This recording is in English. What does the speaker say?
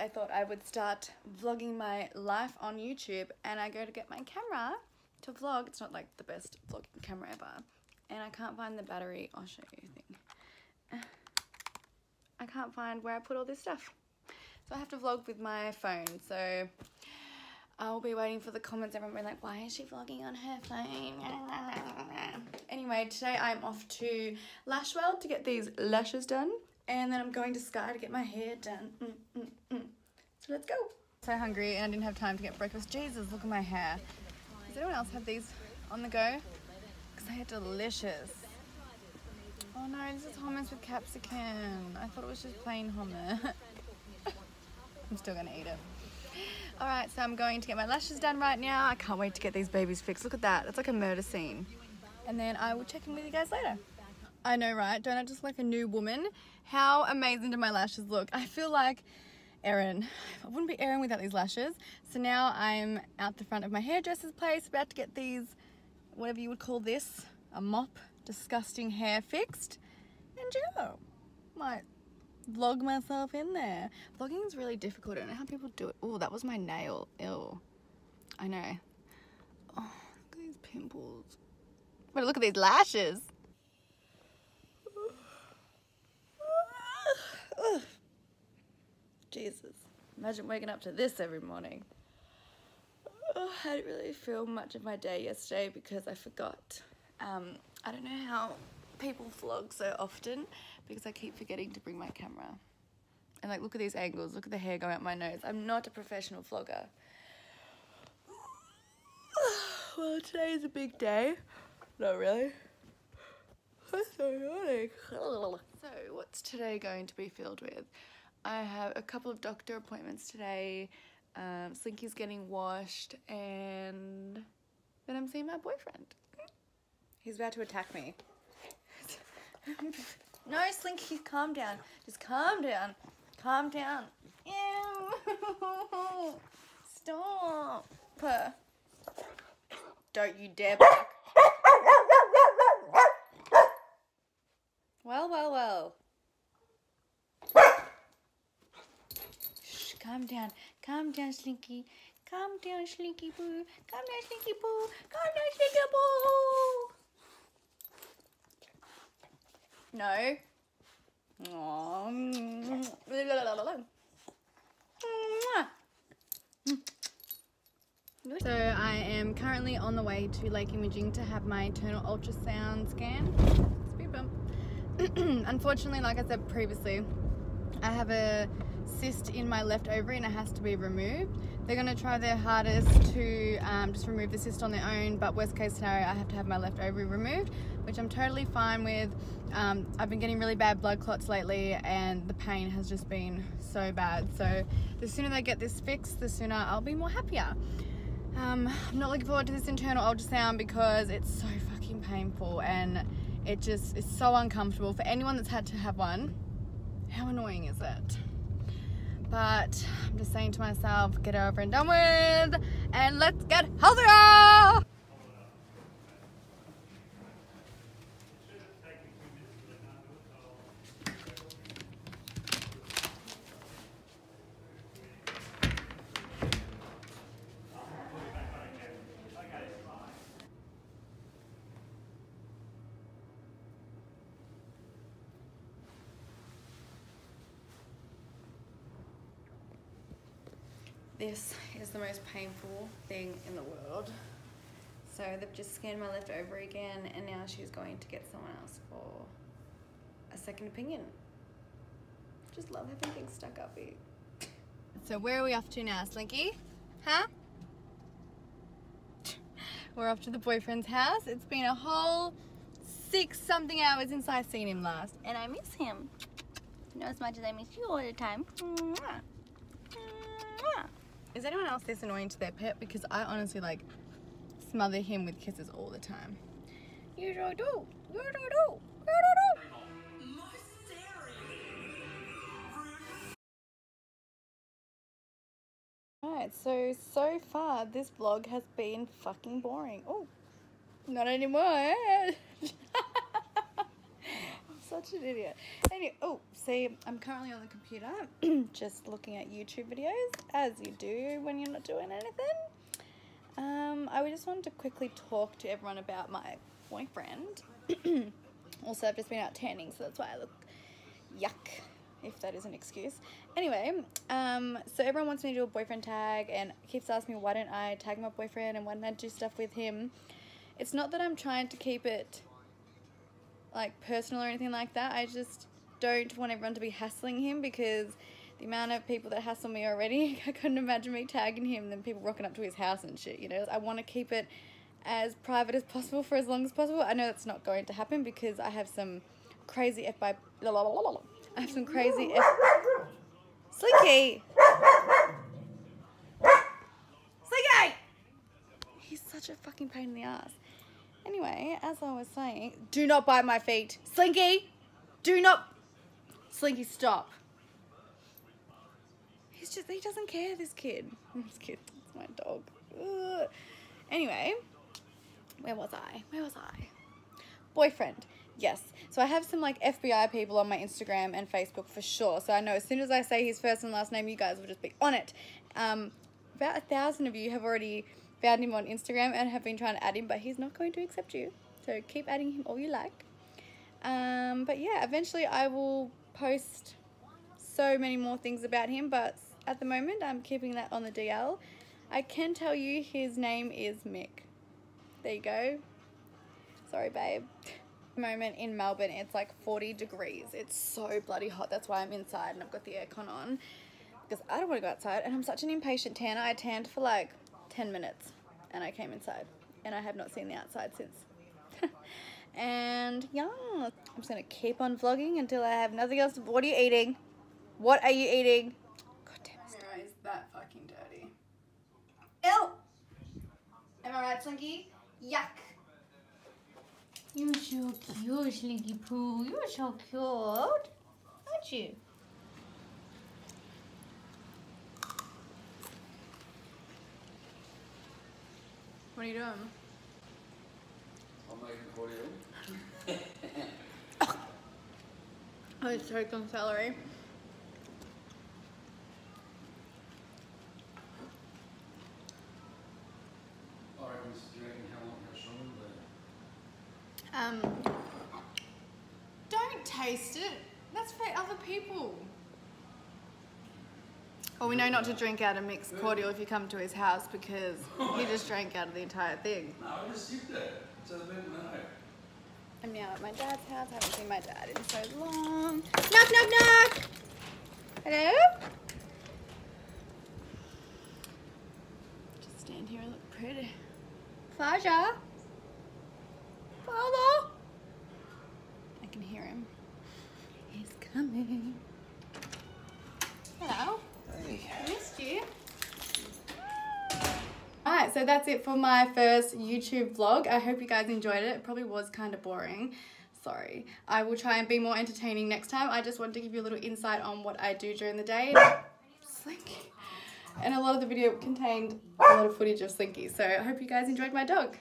I thought I would start vlogging my life on YouTube and I go to get my camera to vlog. It's not like the best vlogging camera ever. And I can't find the battery. I'll show you thing. I can't find where I put all this stuff. So I have to vlog with my phone. So I'll be waiting for the comments. Everyone being like, why is she vlogging on her phone? anyway, today I'm off to Lash World to get these lashes done. And then I'm going to Sky to get my hair done. Mm, mm, let's go. So hungry and I didn't have time to get breakfast. Jesus, look at my hair. Does anyone else have these on the go? Because they are delicious. Oh no, this is hummus with capsicum. I thought it was just plain hummus. I'm still gonna eat it. Alright, so I'm going to get my lashes done right now. I can't wait to get these babies fixed. Look at that. It's like a murder scene. And then I will check in with you guys later. I know, right? Don't I just look like a new woman? How amazing do my lashes look? I feel like Erin. I wouldn't be Erin without these lashes. So now I'm out the front of my hairdresser's place, about to get these, whatever you would call this, a mop, disgusting hair fixed. And yeah, might vlog myself in there. Vlogging is really difficult. I don't know how people do it. Oh, that was my nail. Ew. I know. Oh, look at these pimples. But look at these lashes. Jesus. Imagine waking up to this every morning. Oh, I didn't really feel much of my day yesterday because I forgot. Um, I don't know how people vlog so often because I keep forgetting to bring my camera. And like, look at these angles. Look at the hair going up my nose. I'm not a professional vlogger. well, today is a big day. Not really. I'm so. So, what's today going to be filled with? I have a couple of doctor appointments today. Um, Slinky's getting washed, and then I'm seeing my boyfriend. He's about to attack me. no, Slinky, calm down. Just calm down. Calm down. Ew. Stop. Don't you dare bark. Well, well, well. Shh, calm down. Calm down, Slinky. Calm down, Slinky Boo. Calm down, Slinky Boo. Calm down, Slinky Boo. No. So I am currently on the way to Lake Imaging to have my internal ultrasound scan. Speed bump. Unfortunately, like I said previously, I have a cyst in my left ovary and it has to be removed. They're going to try their hardest to um, just remove the cyst on their own, but worst case scenario, I have to have my left ovary removed, which I'm totally fine with. Um, I've been getting really bad blood clots lately and the pain has just been so bad. So the sooner they get this fixed, the sooner I'll be more happier. Um, I'm not looking forward to this internal ultrasound because it's so fucking painful and it just is so uncomfortable for anyone that's had to have one. How annoying is it? But I'm just saying to myself, get over and done with, and let's get healthier! This is the most painful thing in the world. So they've just scanned my left ovary again and now she's going to get someone else for a second opinion. Just love having things stuck up here. So where are we off to now, Slinky? Huh? We're off to the boyfriend's house. It's been a whole six something hours since I've seen him last. And I miss him. You know as much as I miss you all the time. Mwah. Is anyone else this annoying to their pet? Because I honestly like smother him with kisses all the time. You do do. You do do. You do do. Alright, so, so far this vlog has been fucking boring. Oh, not anymore. such an idiot. Anyway, oh, see, I'm currently on the computer, just looking at YouTube videos, as you do when you're not doing anything. Um, I just wanted to quickly talk to everyone about my boyfriend. also, I've just been out tanning, so that's why I look yuck, if that is an excuse. Anyway, um, so everyone wants me to do a boyfriend tag and keeps asking me why don't I tag my boyfriend and why don't I do stuff with him. It's not that I'm trying to keep it like personal or anything like that. I just don't want everyone to be hassling him because the amount of people that hassle me already, I couldn't imagine me tagging him and then people rocking up to his house and shit, you know. I want to keep it as private as possible for as long as possible. I know that's not going to happen because I have some crazy F by I have some crazy F Slinky! Slinky! He's such a fucking pain in the ass. Anyway, as I was saying, do not bite my feet. Slinky! Do not... Slinky, stop. He's just, he doesn't care, this kid. This kid, it's my dog. Ugh. Anyway, where was I? Where was I? Boyfriend. Yes. So I have some like FBI people on my Instagram and Facebook for sure. So I know as soon as I say his first and last name, you guys will just be on it. Um, about a thousand of you have already found him on Instagram and have been trying to add him, but he's not going to accept you. So keep adding him all you like. Um, but yeah, eventually I will post so many more things about him, but at the moment I'm keeping that on the DL. I can tell you his name is Mick. There you go. Sorry, babe. moment in Melbourne, it's like 40 degrees. It's so bloody hot. That's why I'm inside and I've got the aircon on because I don't want to go outside. And I'm such an impatient tanner. I tanned for like 10 minutes and I came inside and I have not seen the outside since. and yeah, I'm just going to keep on vlogging until I have nothing else. What are you eating? What are you eating? God damn it. Mirror is that fucking dirty. Ew! Am I right, Slinky? Yuck. You're so cute, Slinky Poo. You're so cute. Aren't you? What are you doing? I'm making cordial. I was choked on celery. I reckon this is dragging how long, how strong, but Um, don't taste it. That's for other people. Well, we know not to drink out of Mick's cordial if you come to his house because he just drank out of the entire thing. no, I just sipped it. So they don't know. I'm now at my dad's house. I haven't seen my dad in so long. Knock, knock, knock! Hello? Just stand here and look pretty. Faja? Father? I can hear him. He's coming. Hello. Hey. I missed you. Alright, so that's it for my first YouTube vlog. I hope you guys enjoyed it. It probably was kind of boring. Sorry. I will try and be more entertaining next time. I just wanted to give you a little insight on what I do during the day. Slinky. And a lot of the video contained a lot of footage of Slinky. So I hope you guys enjoyed my dog.